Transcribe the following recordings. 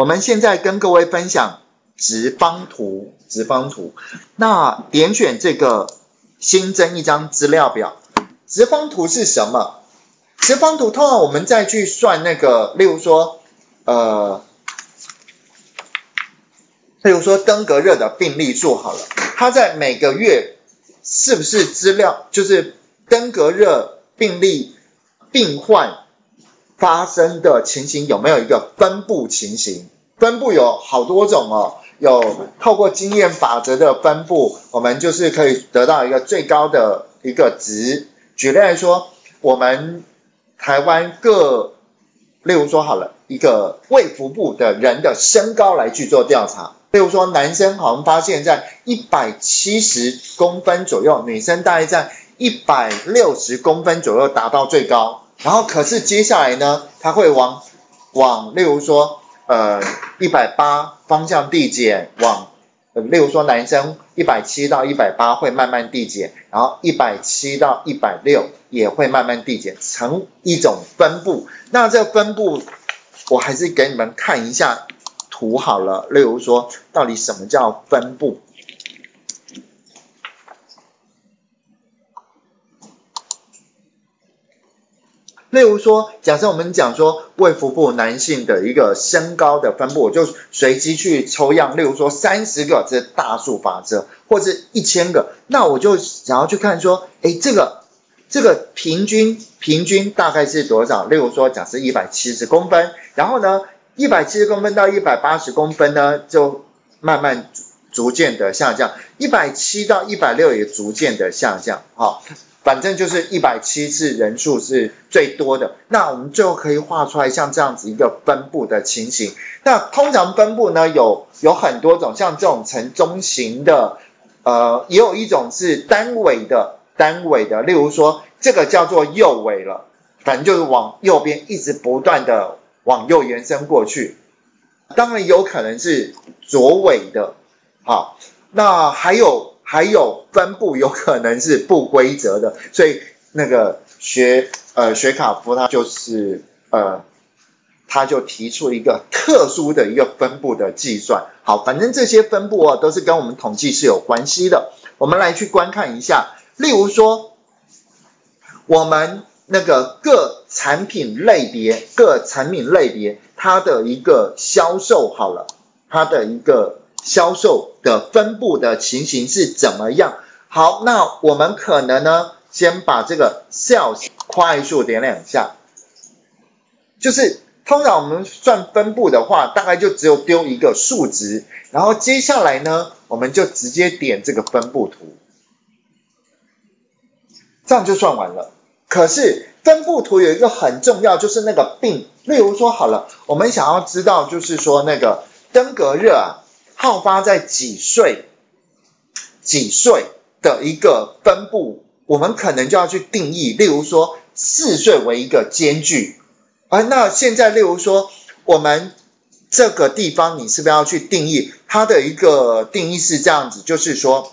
我们现在跟各位分享直方图，直方图。那点选这个新增一张资料表。直方图是什么？直方图通常我们再去算那个，例如说，呃，例如说登革热的病例数好了，它在每个月是不是资料就是登革热病例病患？发生的情形有没有一个分布情形？分布有好多种哦，有透过经验法则的分布，我们就是可以得到一个最高的一个值。举例来说，我们台湾各，例如说好了，一个卫福部的人的身高来去做调查，例如说男生好像发现在一百七十公分左右，女生大概在一百六十公分左右达到最高。然后，可是接下来呢，它会往往，例如说，呃，一百八方向递减，往，呃例如说男生一百七到一百八会慢慢递减，然后一百七到一百六也会慢慢递减，成一种分布。那这分布，我还是给你们看一下图好了。例如说，到底什么叫分布？例如说，假设我们讲说胃腹部男性的一个身高的分布，我就随机去抽样，例如说三十个，这是大数法则，或者一千个，那我就想要去看说，哎，这个这个平均平均大概是多少？例如说，假设一百七十公分，然后呢，一百七十公分到一百八十公分呢，就慢慢逐渐的下降，一百七到一百六也逐渐的下降，好。反正就是一百七是人数是最多的，那我们就可以画出来像这样子一个分布的情形。那通常分布呢有有很多种，像这种呈中型的，呃，也有一种是单尾的，单尾的，例如说这个叫做右尾了，反正就是往右边一直不断的往右延伸过去。当然有可能是左尾的，好，那还有。还有分布有可能是不规则的，所以那个学呃学卡夫他就是呃他就提出一个特殊的一个分布的计算。好，反正这些分布啊都是跟我们统计是有关系的。我们来去观看一下，例如说我们那个各产品类别各产品类别它的一个销售好了，它的一个。销售的分布的情形是怎么样？好，那我们可能呢，先把这个 sales 快速点两下，就是通常我们算分布的话，大概就只有丢一个数值，然后接下来呢，我们就直接点这个分布图，这样就算完了。可是分布图有一个很重要，就是那个病，例如说好了，我们想要知道，就是说那个登革热啊。好发在几岁？几岁的一个分布，我们可能就要去定义。例如说，四岁为一个间距，啊，那现在例如说，我们这个地方，你是不是要去定义它的一个定义是这样子？就是说，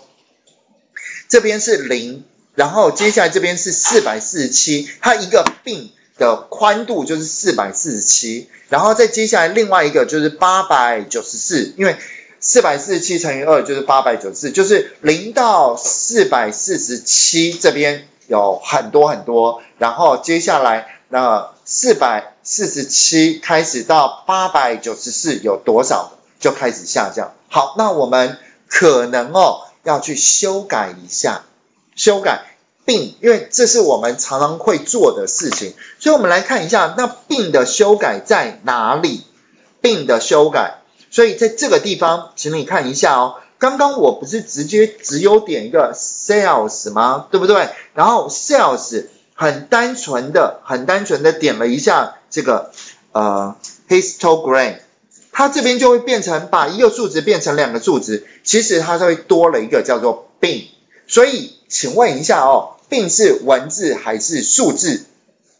这边是零，然后接下来这边是四百四十七，它一个病的宽度就是四百四十七，然后再接下来另外一个就是八百九十四，因为。四百四十七乘以二就是八百九十四，就是零到四百四十七这边有很多很多，然后接下来那四百四十七开始到八百九十四有多少就开始下降。好，那我们可能哦要去修改一下，修改病，因为这是我们常常会做的事情，所以我们来看一下那病的修改在哪里？病的修改。所以在这个地方，请你看一下哦。刚刚我不是直接只有点一个 sales 吗？对不对？然后 sales 很单纯的、很单纯的点了一下这个呃 histogram，它这边就会变成把一个数值变成两个数值，其实它就会多了一个叫做 bin。所以请问一下哦，bin 是文字还是数字？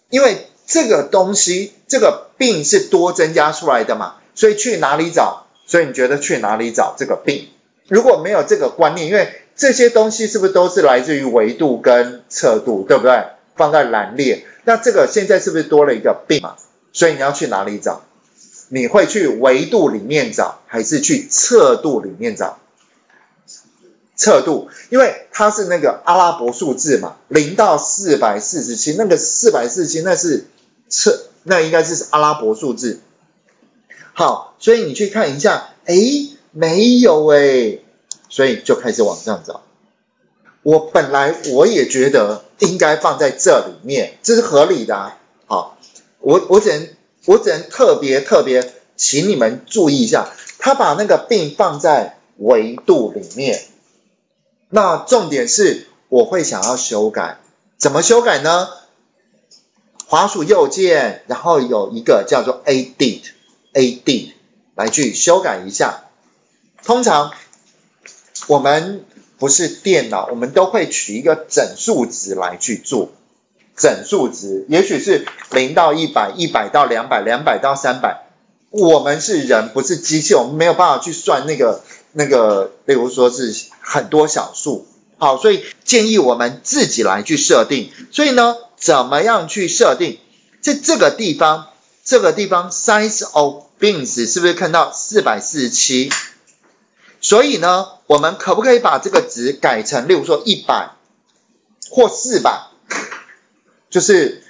因为这个东西，这个 bin 是多增加出来的嘛？所以去哪里找？所以你觉得去哪里找这个病？如果没有这个观念，因为这些东西是不是都是来自于维度跟测度，对不对？放在栏列，那这个现在是不是多了一个病嘛？所以你要去哪里找？你会去维度里面找，还是去测度里面找？测度，因为它是那个阿拉伯数字嘛，零到四百四十七，那个四百四十七那是测，那应该是阿拉伯数字。好，所以你去看一下，哎，没有哎，所以就开始往上找。我本来我也觉得应该放在这里面，这是合理的。好，我我只能我只能特别特别，请你们注意一下，他把那个病放在维度里面。那重点是我会想要修改，怎么修改呢？滑鼠右键，然后有一个叫做 Edit A、D 来去修改一下。通常我们不是电脑，我们都会取一个整数值来去做整数值，也许是零到一百，一百到两百，两百到三百。我们是人，不是机器，我们没有办法去算那个那个，例如说是很多小数。好，所以建议我们自己来去设定。所以呢，怎么样去设定？在这个地方，这个地方 size of bins 是不是看到四百四十七？所以呢，我们可不可以把这个值改成，例如说一百或四百？就是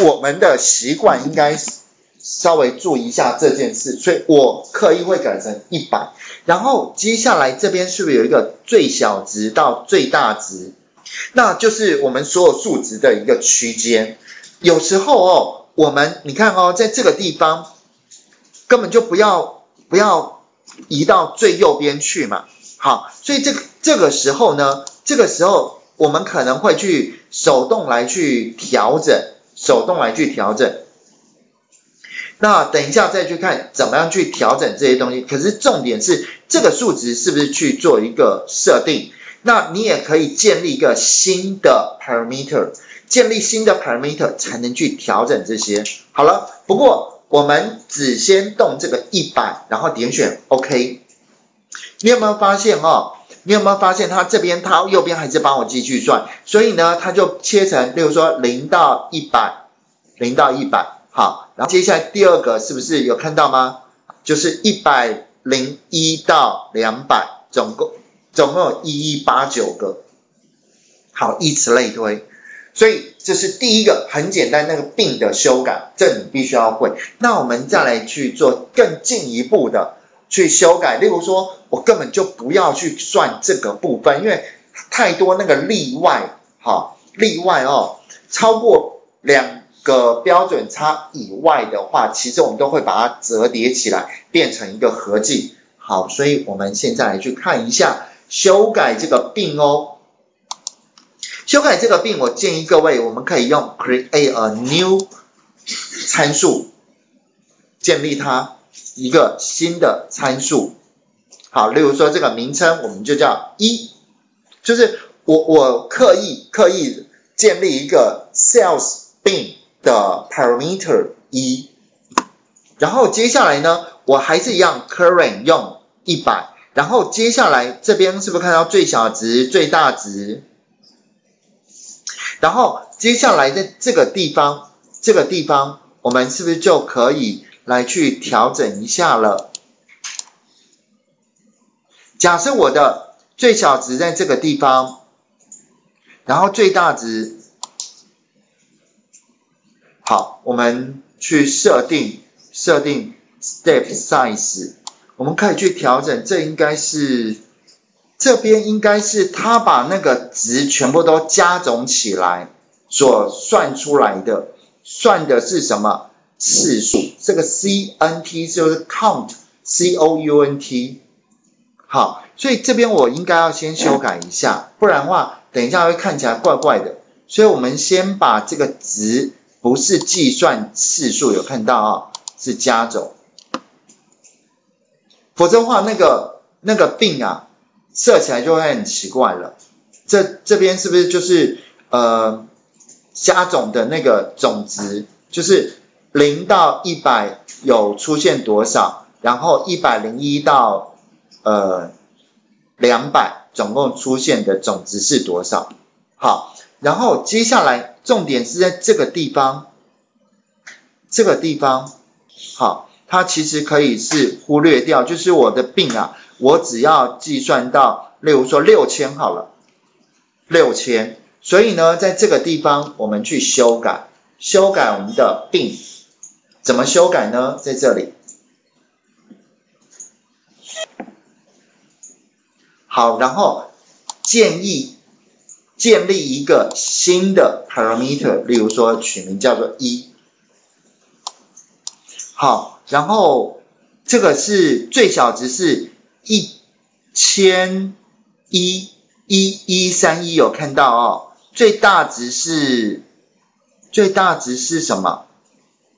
我们的习惯应该稍微注意一下这件事，所以我刻意会改成一百。然后接下来这边是不是有一个最小值到最大值？那就是我们所有数值的一个区间。有时候哦，我们你看哦，在这个地方根本就不要不要移到最右边去嘛。好，所以这个这个时候呢，这个时候我们可能会去手动来去调整，手动来去调整。那等一下再去看怎么样去调整这些东西。可是重点是这个数值是不是去做一个设定？那你也可以建立一个新的 parameter，建立新的 parameter 才能去调整这些。好了，不过我们只先动这个一百，然后点选 OK。你有没有发现哦？你有没有发现它这边它右边还是帮我继续算？所以呢，它就切成，例如说零到一百，零到一百。好，然后接下来第二个是不是有看到吗？就是一百零一到两百，总共总共有一一八九个。好，以此类推。所以这是第一个很简单那个病的修改，这你必须要会。那我们再来去做更进一步的去修改，例如说我根本就不要去算这个部分，因为太多那个例外，哈，例外哦，超过两。个标准差以外的话，其实我们都会把它折叠起来，变成一个合计。好，所以我们现在来去看一下修改这个病哦。修改这个病，我建议各位，我们可以用 create a new 参数，建立它一个新的参数。好，例如说这个名称，我们就叫一，就是我我刻意刻意建立一个 sales 病。的 parameter 一，然后接下来呢，我还是一样 current 用一百，然后接下来这边是不是看到最小值、最大值？然后接下来在这个地方，这个地方我们是不是就可以来去调整一下了？假设我的最小值在这个地方，然后最大值。好，我们去设定设定 step size，我们可以去调整。这应该是这边应该是它把那个值全部都加总起来所算出来的，算的是什么次数？这个 c n t 就是 count c o u n t。好，所以这边我应该要先修改一下，不然的话等一下会看起来怪怪的。所以我们先把这个值。不是计算次数，有看到啊？是加总，否则的话，那个那个病啊，设起来就会很奇怪了。这这边是不是就是呃加总的那个总值，就是零到一百有出现多少，然后一百零一到呃两百总共出现的总值是多少？好。然后接下来重点是在这个地方，这个地方，好，它其实可以是忽略掉，就是我的病啊，我只要计算到，例如说六千好了，六千，所以呢，在这个地方我们去修改，修改我们的病，怎么修改呢？在这里，好，然后建议建立一个新的 parameter，例如说取名叫做一，好。然后这个是最小值是一千一一一三一有看到哦，最大值是最大值是什么？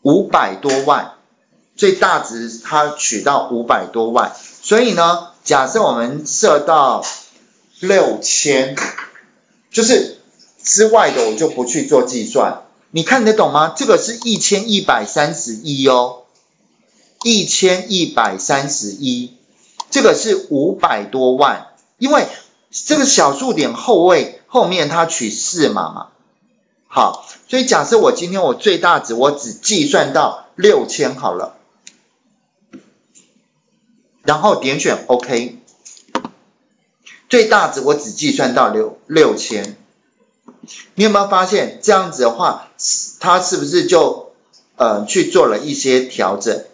五百多万，最大值它取到五百多万，所以呢，假设我们设到六千，就是之外的我就不去做计算，你看得懂吗？这个是一千一百三十一哦。一千一百三十一，这个是五百多万，因为这个小数点后位后面它取四嘛嘛，好，所以假设我今天我最大值我只计算到六千好了，然后点选 OK，最大值我只计算到六六千，你有没有发现这样子的话，它是不是就呃去做了一些调整？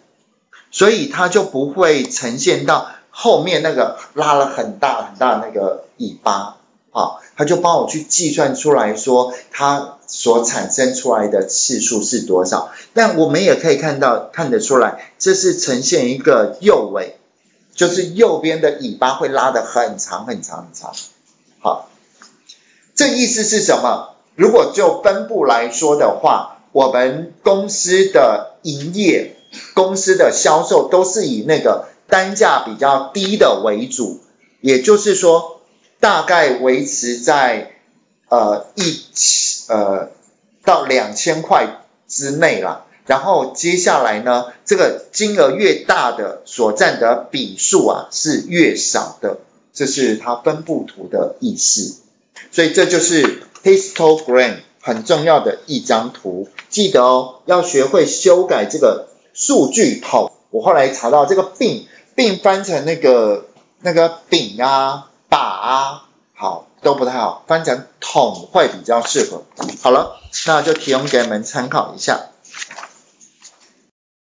所以它就不会呈现到后面那个拉了很大很大那个尾巴啊，他就帮我去计算出来说它所产生出来的次数是多少。但我们也可以看到看得出来，这是呈现一个右尾，就是右边的尾巴会拉得很长很长很长。好，这意思是什么？如果就分布来说的话，我们公司的营业。公司的销售都是以那个单价比较低的为主，也就是说，大概维持在呃一呃到两千块之内啦。然后接下来呢，这个金额越大的所占的笔数啊是越少的，这是它分布图的意思。所以这就是 histogram 很重要的一张图，记得哦，要学会修改这个。数据桶，我后来查到这个病并翻成那个那个饼啊把啊，好都不太好，翻成桶会比较适合。好了，那就提供给你们参考一下。